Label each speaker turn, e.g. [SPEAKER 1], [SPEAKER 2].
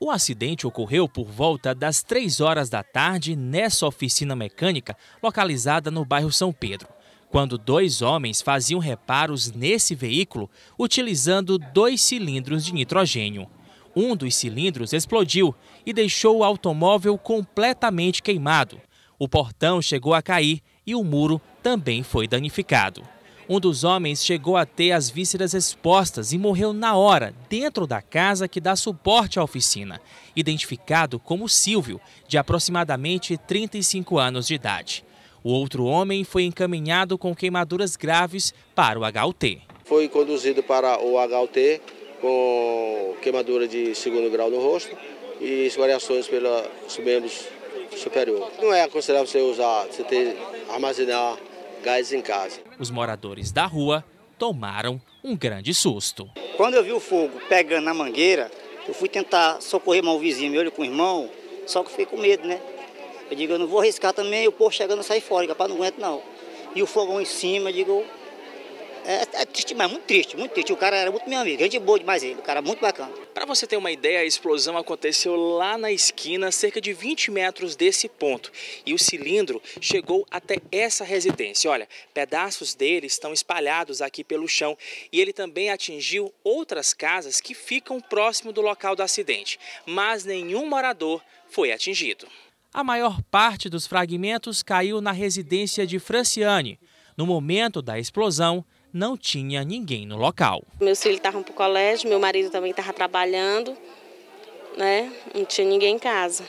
[SPEAKER 1] O acidente ocorreu por volta das 3 horas da tarde nessa oficina mecânica localizada no bairro São Pedro, quando dois homens faziam reparos nesse veículo utilizando dois cilindros de nitrogênio. Um dos cilindros explodiu e deixou o automóvel completamente queimado. O portão chegou a cair e o muro também foi danificado. Um dos homens chegou a ter as vísceras expostas e morreu na hora, dentro da casa que dá suporte à oficina, identificado como Silvio, de aproximadamente 35 anos de idade. O outro homem foi encaminhado com queimaduras graves para o HUT.
[SPEAKER 2] Foi conduzido para o HUT com queimadura de segundo grau no rosto e escoriações pelos membros superior. Não é aconselhável você usar, você ter, armazenar gás em casa.
[SPEAKER 1] Os moradores da rua tomaram um grande susto.
[SPEAKER 3] Quando eu vi o fogo pegando na mangueira, eu fui tentar socorrer meu vizinho meu com o irmão, só que fiquei com medo, né? Eu digo, eu não vou arriscar também, o povo chegando a sair fora, capaz não aguento não. E o fogão em cima, eu digo, é, é, triste, mas muito triste, muito triste. O cara era muito meu amigo, gente boa demais ele, o cara muito bacana.
[SPEAKER 1] Para você ter uma ideia, a explosão aconteceu lá na esquina, cerca de 20 metros desse ponto. E o cilindro chegou até essa residência. Olha, pedaços dele estão espalhados aqui pelo chão. E ele também atingiu outras casas que ficam próximo do local do acidente. Mas nenhum morador foi atingido. A maior parte dos fragmentos caiu na residência de Franciane. No momento da explosão, não tinha ninguém no local.
[SPEAKER 4] Meus filhos estavam para o colégio, meu marido também estava trabalhando, né? Não tinha ninguém em casa.